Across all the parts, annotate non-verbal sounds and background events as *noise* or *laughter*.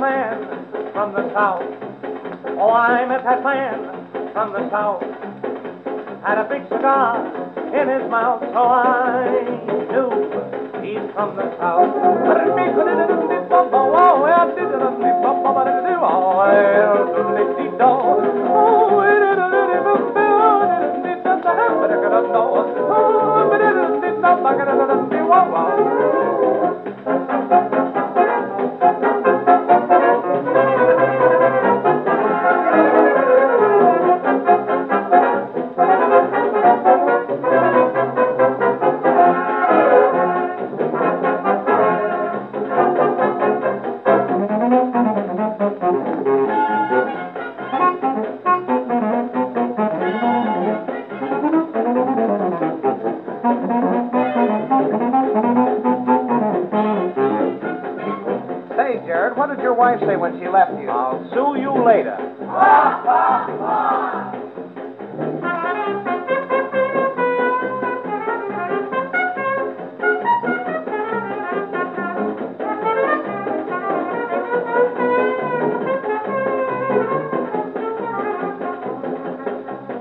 man from the south. Oh, I met that man from the south. Had a big cigar in his mouth, so I knew he's from the south. What did your wife say when she left you? I'll sue you later. *laughs*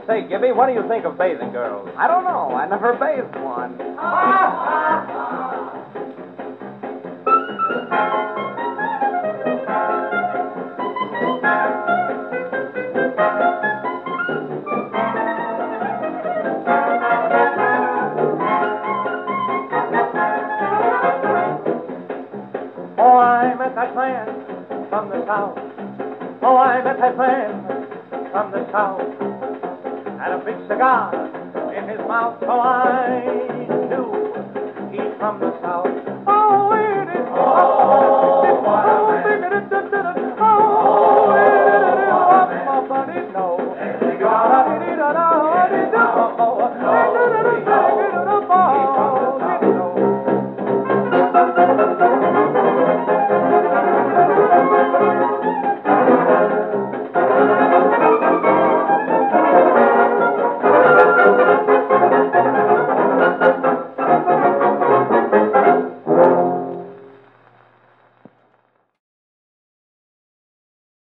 Say, Gibby, what do you think of bathing girls? I don't know. I never bathed one. Oh, I met that man from the south. Oh, I met that man from the south. Had a big cigar in his mouth, so I knew he's from the south.